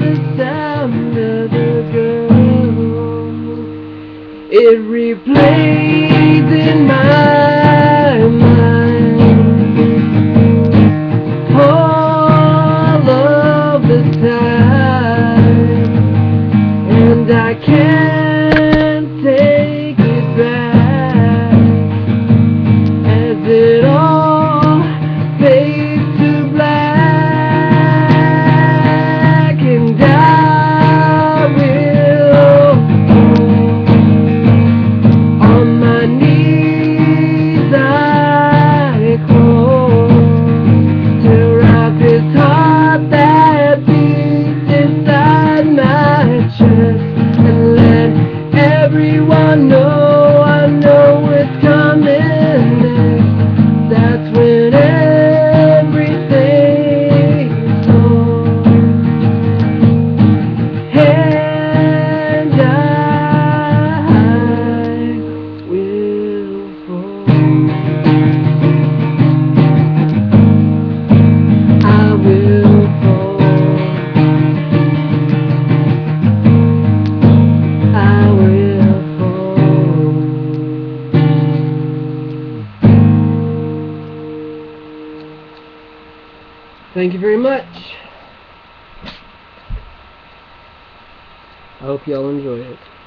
the sound of the girl. It replayed in my Thank you very much. I hope y'all enjoy it.